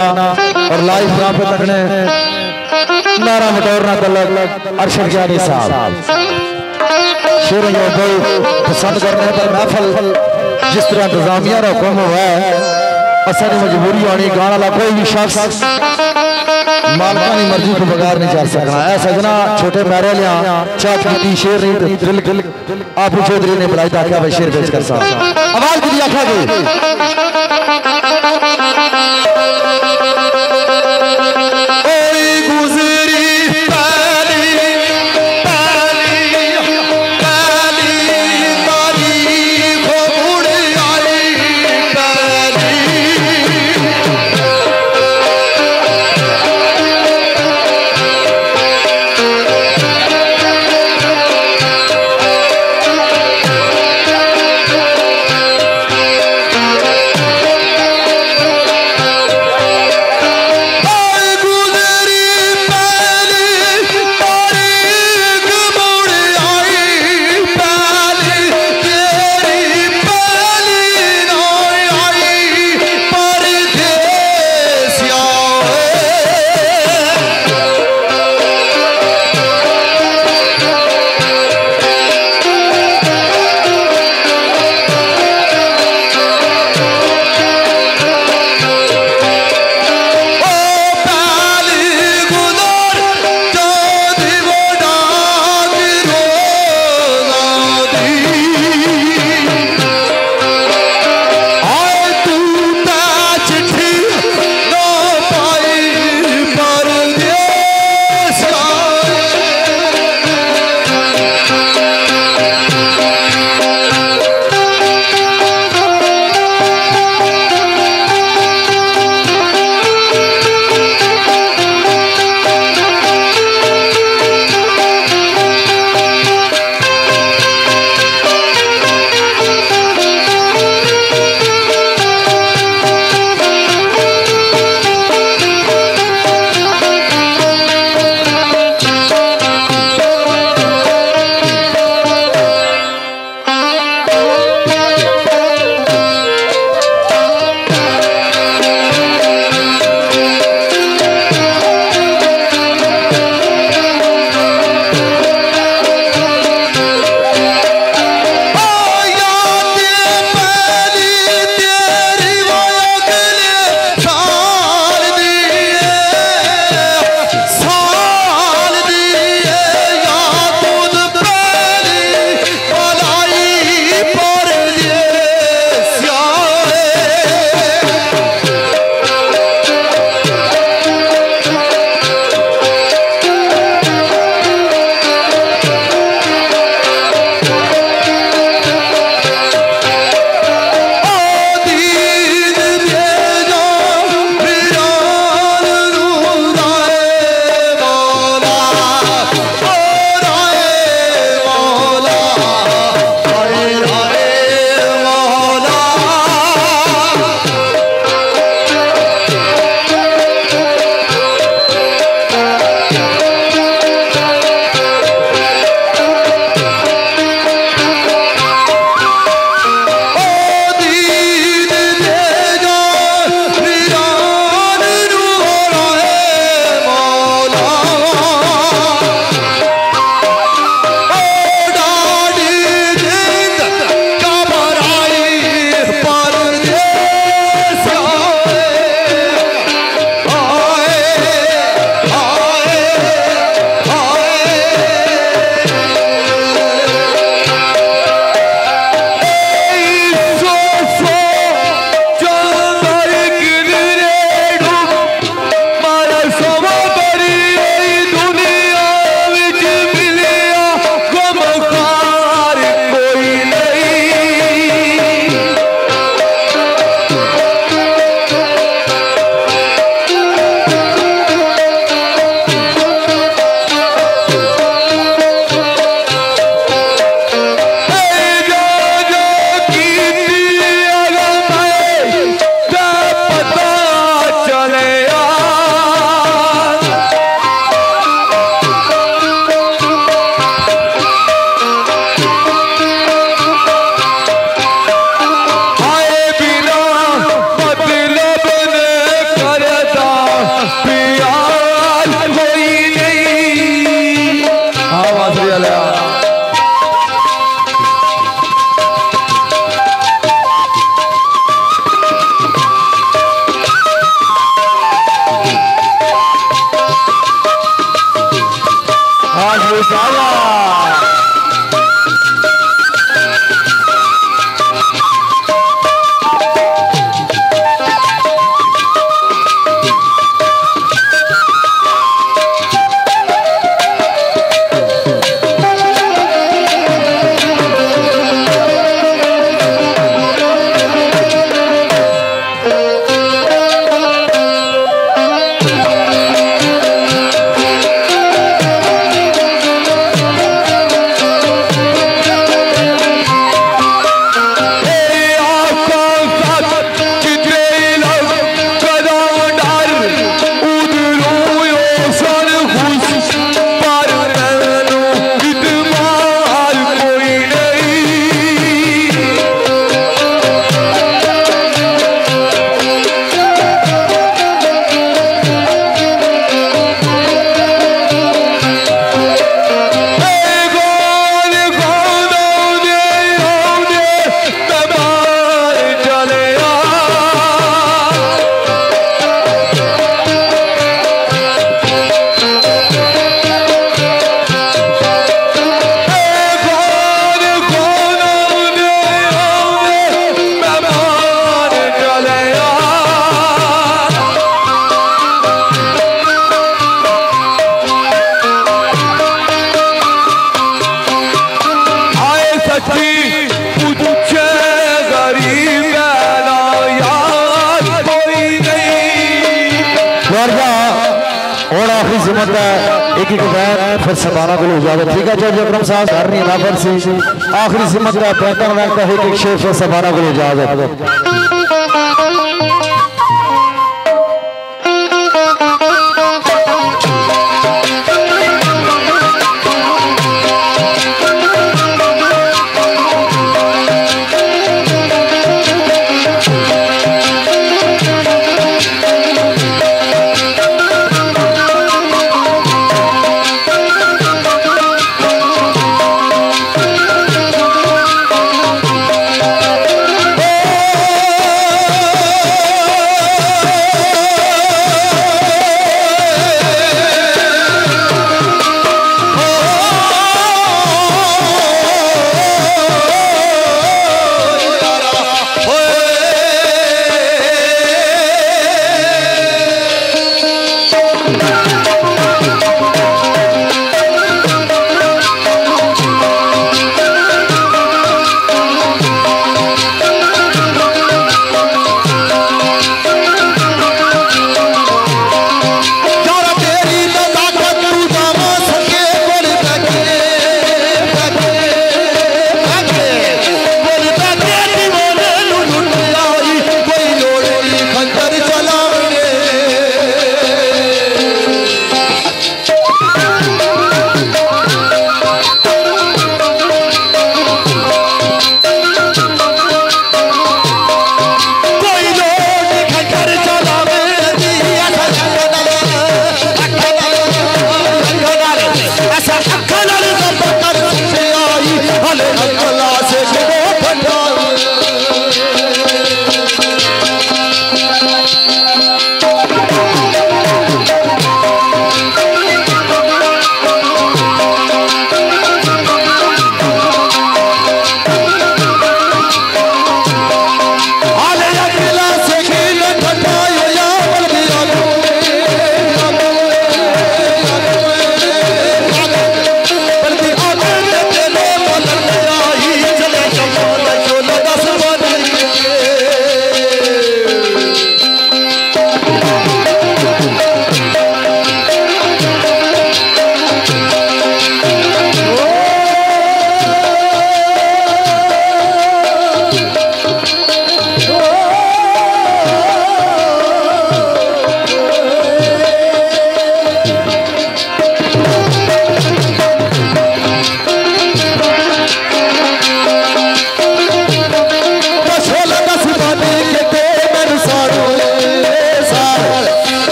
اور لائف یہاں پہ تکنے نارا مٹورنا تلک ارشد جانی صاحب شیر یہ بھائی پسند کرنے پر محفل جس طرح انتظامیہ رو کم ہوا ہے اثر مجبوری آنی، گانا لا کوئی بھی شخص مالکانی مرضی کو بغیر نہیں چل سکنا۔ ہے سجنا، چھوٹے میرے لیا چاک کی شیر نہیں دل دل آپ چودری نے بلائی تاکہ آپ شیر بیچ کر سا آواز بھی دیا کھا گئی جا اور آخری زمت ہے ایک ایک بین پھر سبارہ بلو اجازت ٹھیک ہے جو اکرم صاحب گھر نہیں نافر سی۔ آخری زمت ہے پہتر وقت ہے ایک ایک شیف پھر سبارہ بلو جاوے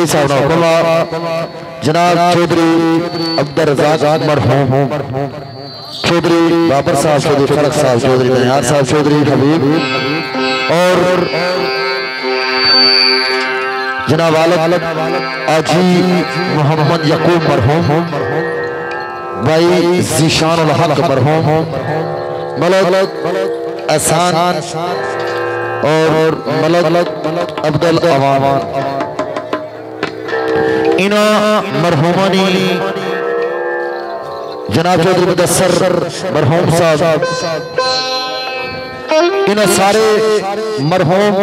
کئی صاحب نے حکمہ جناب چودری عبدالرزاق مرحوم۔ چودری بابر صاحب چودری فرق صاحب چودری بنیار صاحب چودری حبیب۔ اور جناب والد آجی محمد یقوب مرحوم۔ بھائی زیشان الحق مرحوم۔ ملک احسان۔ اور ملک عبدال عوامان اینا مرحومانی جناب چودری مدسر مرحوم صاحب، اینا سارے مرحوم،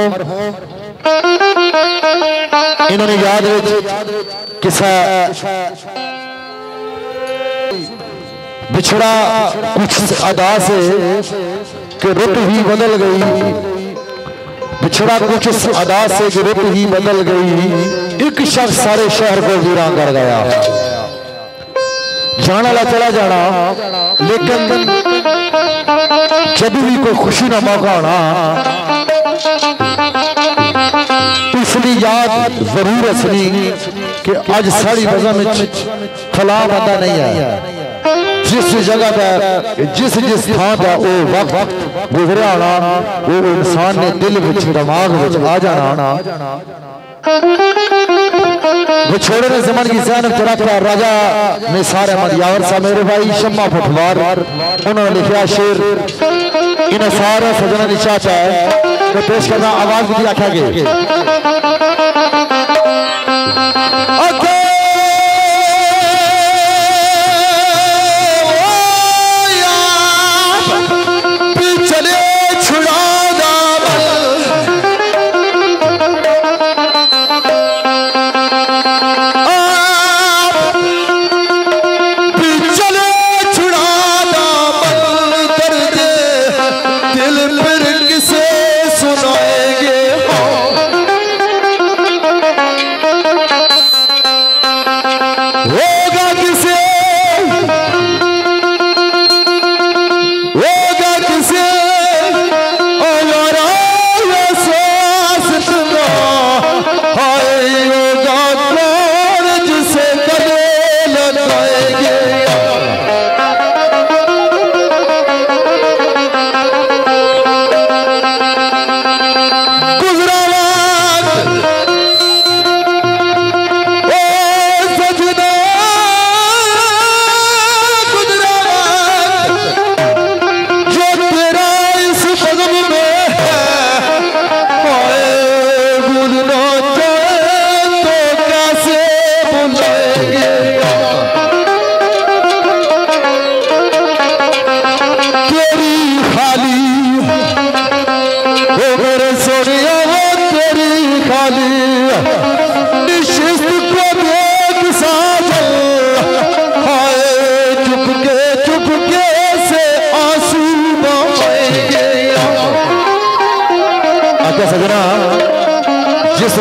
انہوں نے یاد وچ کسا بچھڑا کچھ ادا سے کہ رت ہی بدل گئی، بچھڑا کچھ اس ادا سے کہ رت ہی بدل گئی۔ ایک شخص سارے شہر کو ویران کر گیا جانا لا چلا جانا لیکن جب بھی کوئی خوشی نہ موقع ہونا اس لیے یاد ضرور اسلی کہ آج ساڑی بزم فلاں بندہ نہیں ہے جس جگہ پہ جس جس تھان پہ وہ وقت گزریا ہونا وہ انسان نے دل وچ دماغ وچ آ جانا وہ چھوڑے نے زمان کی زینب طرف پہ راجہ نثار احمد یاور صاحب میرے بھائی، شمع پٹھوار۔ انہوں نے لکھیا شیر انہیں سارے سجنہ دی چاہتا ہے۔ کہ پیش کرنا آواز بھی آکھا کیا گئے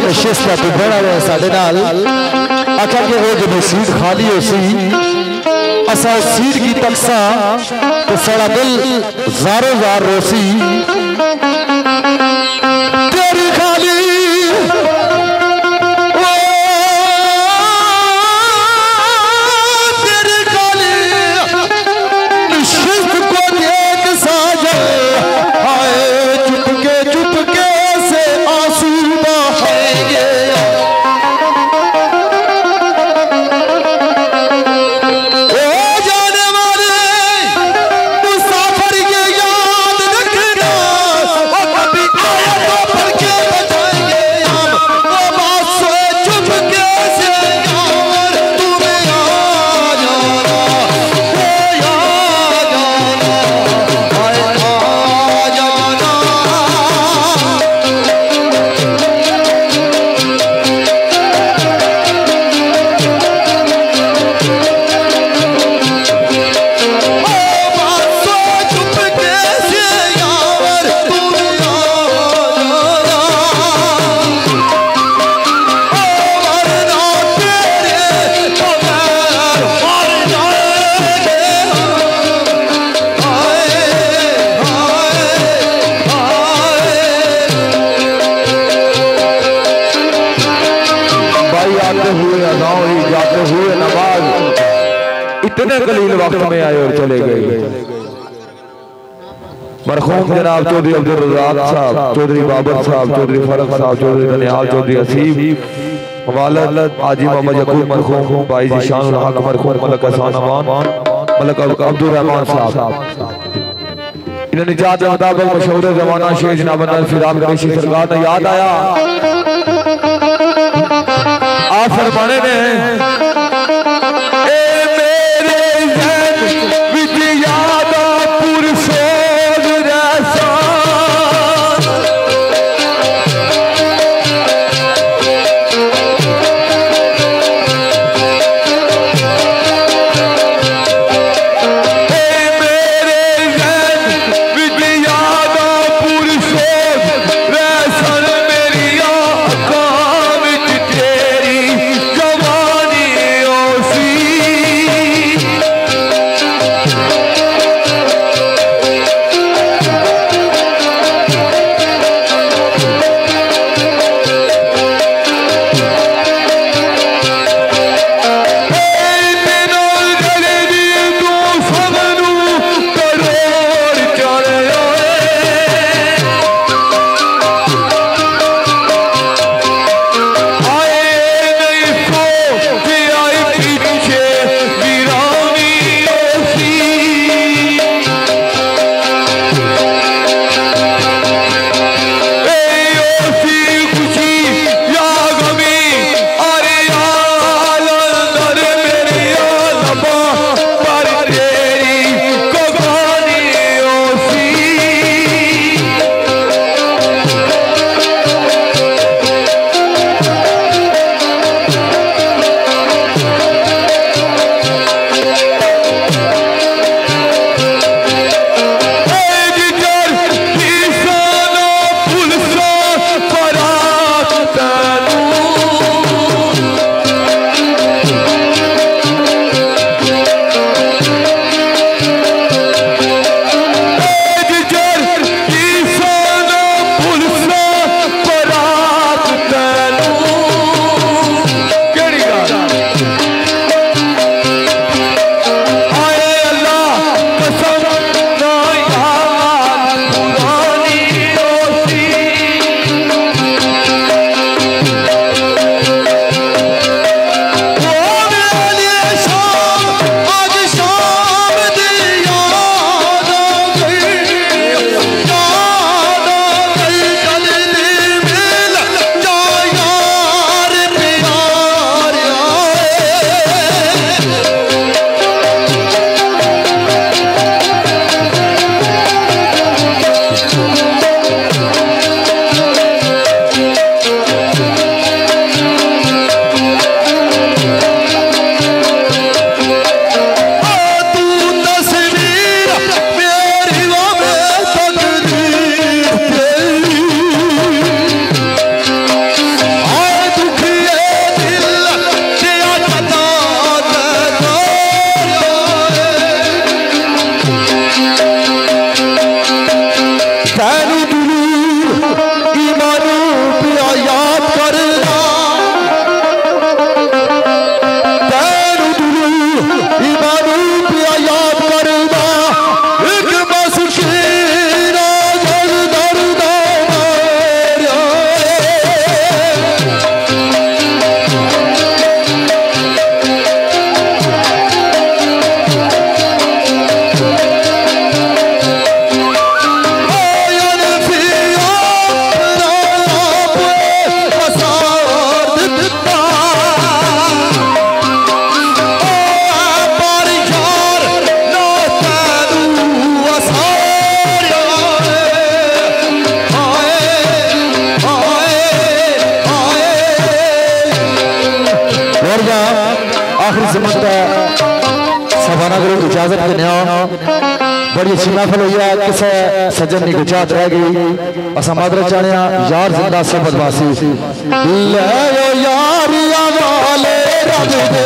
نشست ہے تو بڑا ہے ساڑھے نال۔ اچھا کہ وہ جب سیٹ خالی ہو سی اسا سیٹ کی تقسا تو سڑا دل زارو زار روسی مرخوم جناب چودری عبدالرزاق صاحب چودری بابر صاحب چودری فرق صاحب چودری دنیال چودری حسیب والد آجی محمد یقوب مرخوم بائی جی شان الحق مرخوم ملک حسان امان ملک عبدالرحمن صاحب۔ انہیں نجات مطابق مشہور زمانہ شیخ جناب اندر فیداب گریشی سرکار نے یاد آیا؟ آپ فرمانے نے آخری ہے سبانہ گروہ اجازت دنیا ہاں۔ بڑی اچھی محفل ہوئی ہے، کسے سجن نے گجات رہ گئی۔ اسا مادر چانے ہاں، یار زندہ سب ادواسی لے او یار یا والے رب دے۔